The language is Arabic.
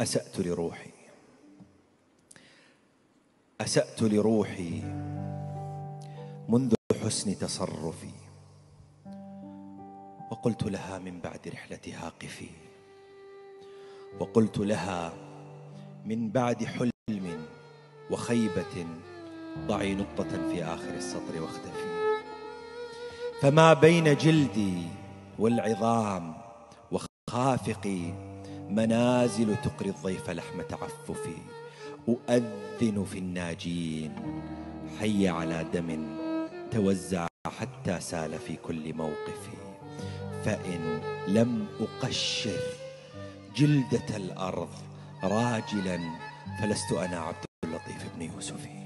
أسأت لروحي. أسأت لروحي منذ حسن تصرفي. وقلت لها من بعد رحلتها قفي. وقلت لها من بعد حلم وخيبة ضعي نقطة في آخر السطر واختفي. فما بين جلدي والعظام وخافقي منازل تقري الضيف لحم تعففي أؤذن في الناجين حي على دم توزع حتى سال في كل موقف. فإن لم أقشر جلدة الأرض راجلا فلست أنا عبد اللطيف بن يوسف.